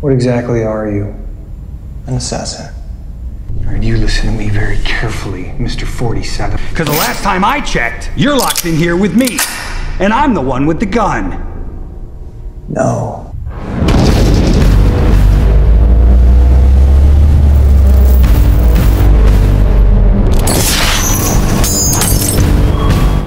What exactly are you? An assassin. All right, you listen to me very carefully, Mr. 47. Because the last time I checked, you're locked in here with me. And I'm the one with the gun. No.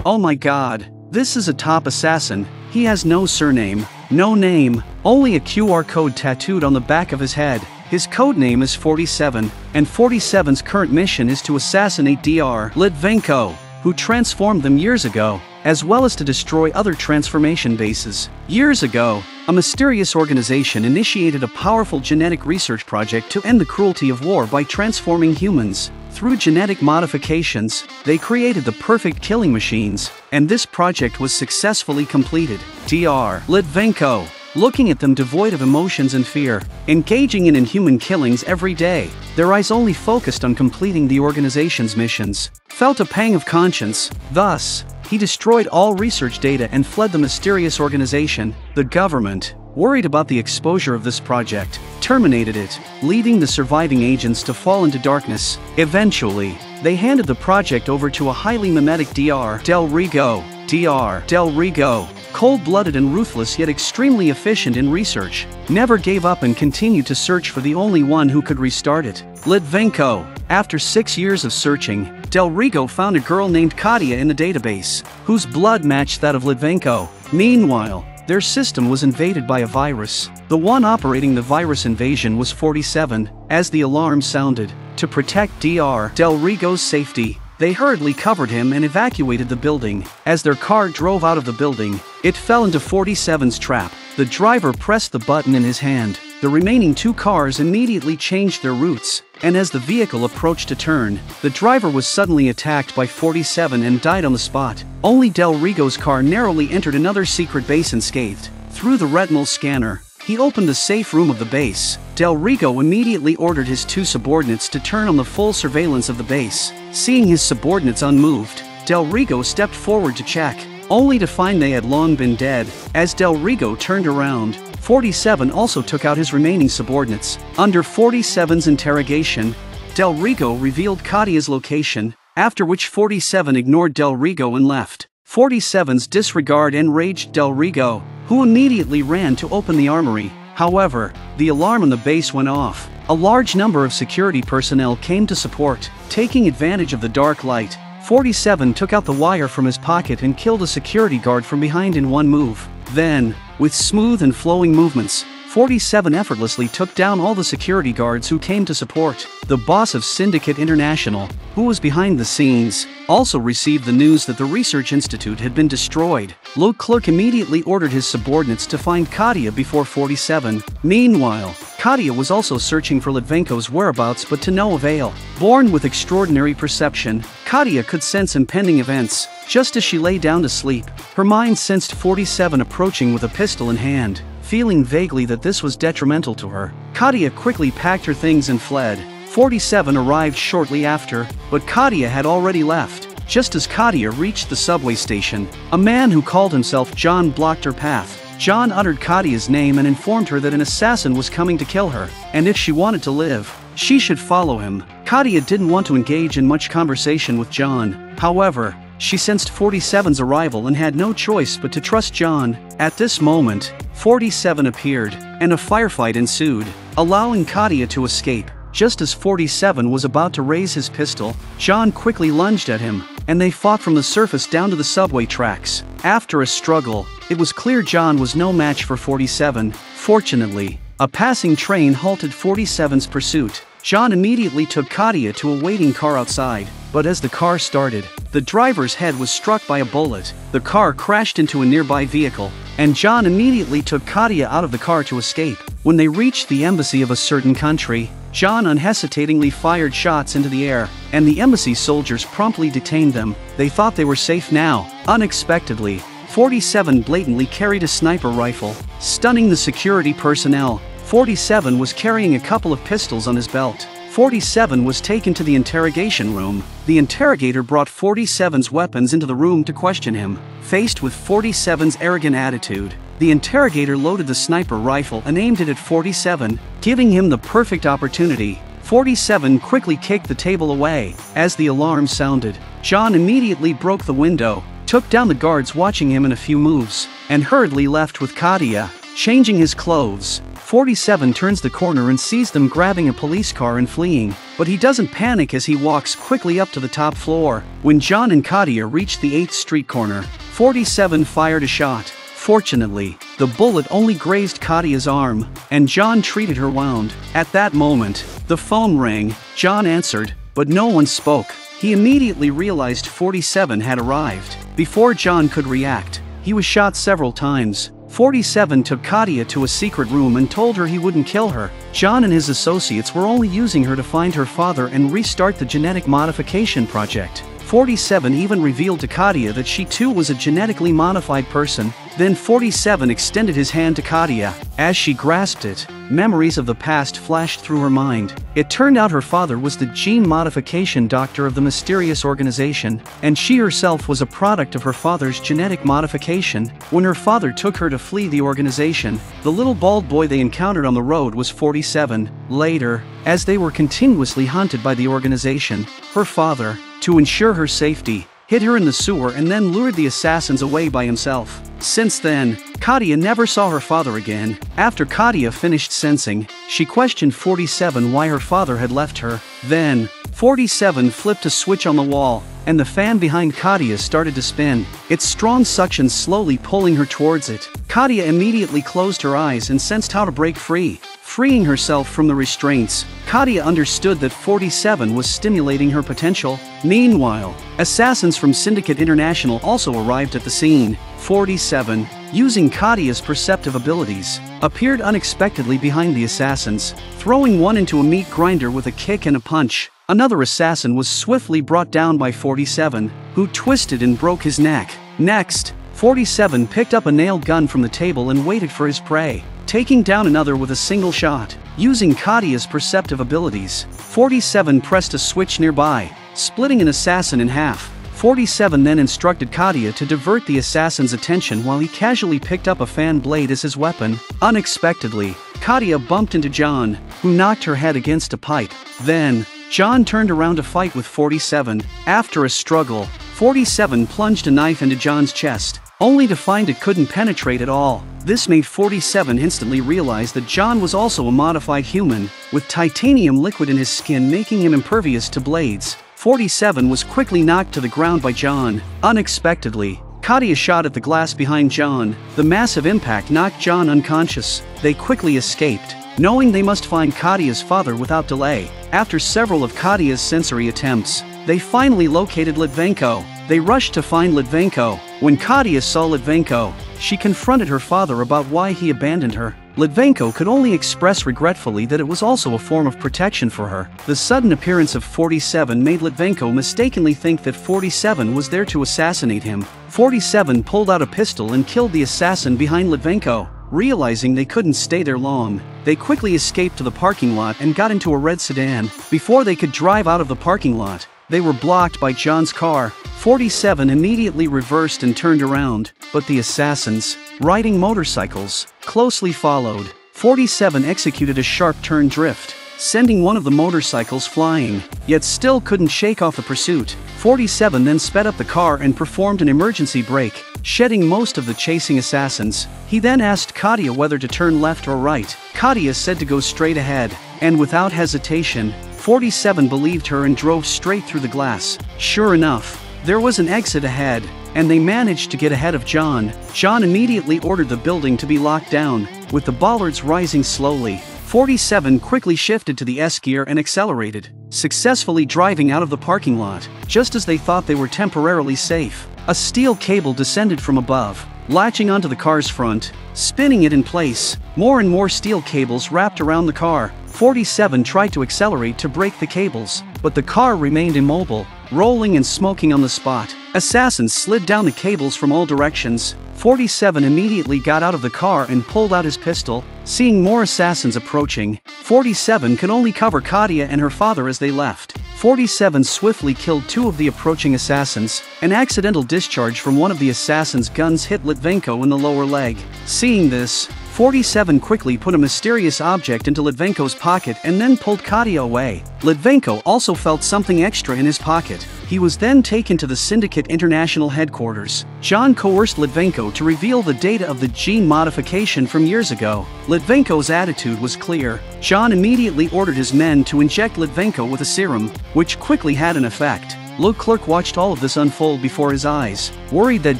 Oh my god, this is a top assassin. He has no surname, no name, only a QR code tattooed on the back of his head. His code name is 47, and 47's current mission is to assassinate Dr. Litvenko, who transformed them years ago, as well as to destroy other transformation bases. Years ago, a mysterious organization initiated a powerful genetic research project to end the cruelty of war by transforming humans. Through genetic modifications, they created the perfect killing machines, and this project was successfully completed. Dr. Litvenko, looking at them devoid of emotions and fear, engaging in inhuman killings every day, their eyes only focused on completing the organization's missions, felt a pang of conscience, thus, he destroyed all research data and fled the mysterious organization, the government, worried about the exposure of this project, terminated it, leading the surviving agents to fall into darkness. Eventually, they handed the project over to a highly mimetic Dr. Del Rigo. Dr. Del Rigo, cold-blooded and ruthless yet extremely efficient in research, never gave up and continued to search for the only one who could restart it. Litvenko. After six years of searching, Del Rigo found a girl named Katia in the database, whose blood matched that of Litvenko. Meanwhile, their system was invaded by a virus. The one operating the virus invasion was 47, as the alarm sounded. To protect Dr. Del Rigo's safety, they hurriedly covered him and evacuated the building. As their car drove out of the building, it fell into 47's trap. The driver pressed the button in his hand. The remaining two cars immediately changed their routes, and as the vehicle approached a turn, the driver was suddenly attacked by 47 and died on the spot. Only Del Rigo's car narrowly entered another secret base unscathed. Through the retinal scanner, he opened the safe room of the base. Del Rigo immediately ordered his two subordinates to turn on the full surveillance of the base. Seeing his subordinates unmoved, Del Rigo stepped forward to check, only to find they had long been dead. As Del Rigo turned around, 47 also took out his remaining subordinates. Under 47's interrogation, Del Rigo revealed Katia's location, after which 47 ignored Del Rigo and left. 47's disregard enraged Del Rigo, who immediately ran to open the armory. However, the alarm on the base went off. A large number of security personnel came to support, taking advantage of the dark light. 47 took out the wire from his pocket and killed a security guard from behind in one move. Then, with smooth and flowing movements, 47 effortlessly took down all the security guards who came to support. The boss of Syndicate International, who was behind the scenes, also received the news that the research institute had been destroyed. Le Clerq immediately ordered his subordinates to find Katia before 47. Meanwhile, Katia was also searching for Litvenko's whereabouts but to no avail. Born with extraordinary perception, Katia could sense impending events. Just as she lay down to sleep, her mind sensed 47 approaching with a pistol in hand. Feeling vaguely that this was detrimental to her, Katia quickly packed her things and fled. 47 arrived shortly after, but Katia had already left. Just as Katia reached the subway station, a man who called himself John blocked her path. John uttered Katia's name and informed her that an assassin was coming to kill her, and if she wanted to live, she should follow him. Katia didn't want to engage in much conversation with John. However, she sensed 47's arrival and had no choice but to trust John. At this moment, 47 appeared, and a firefight ensued, allowing Katia to escape. Just as 47 was about to raise his pistol, John quickly lunged at him, and they fought from the surface down to the subway tracks. After a struggle, it was clear John was no match for 47. Fortunately, a passing train halted 47's pursuit. John immediately took Katia to a waiting car outside, but as the car started, the driver's head was struck by a bullet. The car crashed into a nearby vehicle, and John immediately took Katia out of the car to escape. When they reached the embassy of a certain country, John unhesitatingly fired shots into the air, and the embassy soldiers promptly detained them. They thought they were safe now. Unexpectedly, 47 blatantly carried a sniper rifle, stunning the security personnel. 47 was carrying a couple of pistols on his belt. 47 was taken to the interrogation room. The interrogator brought 47's weapons into the room to question him. Faced with 47's arrogant attitude, The interrogator loaded the sniper rifle and aimed it at 47, giving him the perfect opportunity. 47 quickly kicked the table away. As the alarm sounded, John immediately broke the window, took down the guards watching him in a few moves, and hurriedly left with Katia, changing his clothes. 47 turns the corner and sees them grabbing a police car and fleeing, but he doesn't panic as he walks quickly up to the top floor. When John and Katia reach the 8th Street corner, 47 fired a shot. Fortunately, the bullet only grazed Katia's arm, and John treated her wound. At that moment, the phone rang, John answered, but no one spoke. He immediately realized 47 had arrived. Before John could react, he was shot several times. 47 took Katia to a secret room and told her he wouldn't kill her. John and his associates were only using her to find her father and restart the genetic modification project. 47 even revealed to Katia that she too was a genetically modified person. Then 47 extended his hand to Katia. As she grasped it, memories of the past flashed through her mind. It turned out her father was the gene modification doctor of the mysterious organization, and she herself was a product of her father's genetic modification. When her father took her to flee the organization, the little bald boy they encountered on the road was 47. Later, as they were continuously hunted by the organization, her father, to ensure her safety, hid her in the sewer and then lured the assassins away by himself. Since then, Katia never saw her father again. After Katia finished sensing, she questioned 47 why her father had left her. Then, 47 flipped a switch on the wall, and the fan behind Katia started to spin, its strong suction slowly pulling her towards it. Katia immediately closed her eyes and sensed how to break free. Freeing herself from the restraints, Katia understood that 47 was stimulating her potential. Meanwhile, assassins from Syndicate International also arrived at the scene. 47, using Katia's perceptive abilities, appeared unexpectedly behind the assassins, throwing one into a meat grinder with a kick and a punch. Another assassin was swiftly brought down by 47, who twisted and broke his neck. Next, 47 picked up a nail gun from the table and waited for his prey, taking down another with a single shot. Using Katia's perceptive abilities, 47 pressed a switch nearby, splitting an assassin in half. 47 then instructed Katia to divert the assassin's attention while he casually picked up a fan blade as his weapon. Unexpectedly, Katia bumped into John, who knocked her head against a pipe. Then, John turned around to fight with 47. After a struggle, 47 plunged a knife into John's chest, only to find it couldn't penetrate at all. This made 47 instantly realize that John was also a modified human, with titanium liquid in his skin making him impervious to blades. 47 was quickly knocked to the ground by John. Unexpectedly, Katia shot at the glass behind John. The massive impact knocked John unconscious. They quickly escaped, knowing they must find Katia's father without delay. After several of Katia's sensory attempts, they finally located Litvenko. They rushed to find Litvenko. When Katia saw Litvenko, she confronted her father about why he abandoned her. Litvenko could only express regretfully that it was also a form of protection for her. The sudden appearance of 47 made Litvenko mistakenly think that 47 was there to assassinate him. 47 pulled out a pistol and killed the assassin behind Litvenko. Realizing they couldn't stay there long, they quickly escaped to the parking lot and got into a red sedan. Before they could drive out of the parking lot, they were blocked by John's car. 47 immediately reversed and turned around, but the assassins, riding motorcycles, closely followed. 47 executed a sharp turn drift, sending one of the motorcycles flying, yet still couldn't shake off the pursuit. 47 then sped up the car and performed an emergency brake, shedding most of the chasing assassins. He then asked Katia whether to turn left or right. Katia said to go straight ahead, and without hesitation, 47 believed her and drove straight through the glass. Sure enough, there was an exit ahead, and they managed to get ahead of John. John immediately ordered the building to be locked down, with the bollards rising slowly. 47 quickly shifted to the S gear and accelerated, successfully driving out of the parking lot, just as they thought they were temporarily safe. A steel cable descended from above, latching onto the car's front, spinning it in place. More and more steel cables wrapped around the car. 47 tried to accelerate to break the cables, but the car remained immobile. rolling and smoking on the spot. Assassins slid down the cables from all directions. 47 immediately got out of the car and pulled out his pistol. Seeing more assassins approaching, 47 could only cover Katia and her father as they left. 47 swiftly killed two of the approaching assassins. An accidental discharge from one of the assassins' guns hit Litvenko in the lower leg. Seeing this, 47 quickly put a mysterious object into Litvenko's pocket and then pulled Katia away. Litvenko also felt something extra in his pocket. He was then taken to the Syndicate International headquarters. John coerced Litvenko to reveal the data of the gene modification from years ago. Litvenko's attitude was clear. John immediately ordered his men to inject Litvenko with a serum, which quickly had an effect. Le Clerq watched all of this unfold before his eyes. Worried that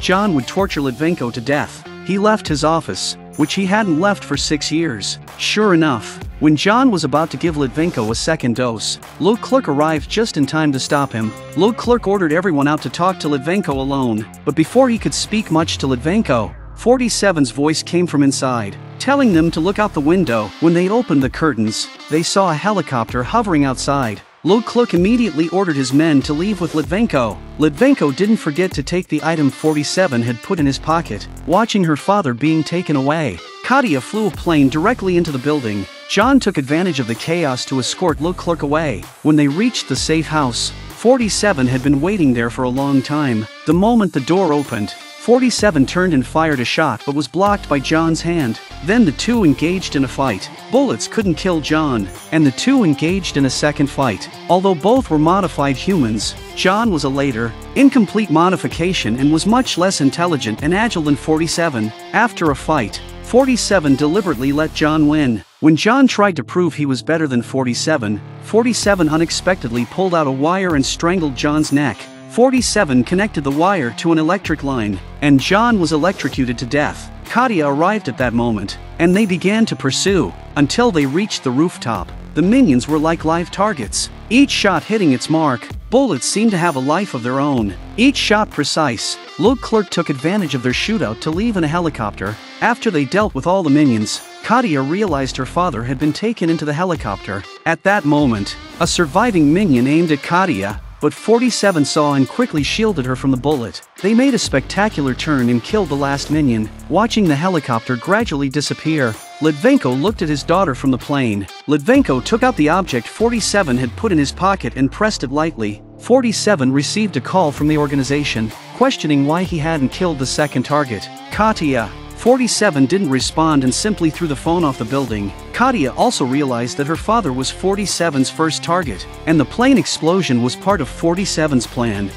John would torture Litvenko to death, he left his office, which he hadn't left for six years. Sure enough, when John was about to give Litvenko a second dose, Le Clerq arrived just in time to stop him. Le Clerq ordered everyone out to talk to Litvenko alone, but before he could speak much to Litvenko, 47's voice came from inside, telling them to look out the window. When they opened the curtains, they saw a helicopter hovering outside. Le Clerq immediately ordered his men to leave with Litvenko. Litvenko didn't forget to take the item 47 had put in his pocket, watching her father being taken away. Katia flew a plane directly into the building. John took advantage of the chaos to escort Le Clerq away. When they reached the safe house, 47 had been waiting there for a long time. The moment the door opened, 47 turned and fired a shot but was blocked by John's hand. Then the two engaged in a fight. Bullets couldn't kill John, and the two engaged in a second fight. Although both were modified humans, John was a later, incomplete modification and was much less intelligent and agile than 47. After a fight, 47 deliberately let John win. When John tried to prove he was better than 47, 47 unexpectedly pulled out a wire and strangled John's neck. 47 connected the wire to an electric line, and John was electrocuted to death. Katia arrived at that moment, and they began to pursue, until they reached the rooftop. The minions were like live targets, each shot hitting its mark. Bullets seemed to have a life of their own, each shot precise. Le Clerq took advantage of their shootout to leave in a helicopter. After they dealt with all the minions, Katia realized her father had been taken into the helicopter. At that moment, a surviving minion aimed at Katia, but 47 saw and quickly shielded her from the bullet. They made a spectacular turn and killed the last minion, watching the helicopter gradually disappear. Litvenko looked at his daughter from the plane. Litvenko took out the object 47 had put in his pocket and pressed it lightly. 47 received a call from the organization, questioning why he hadn't killed the second target. Katia, 47 didn't respond and simply threw the phone off the building. Katia also realized that her father was 47's first target, and the plane explosion was part of 47's plan.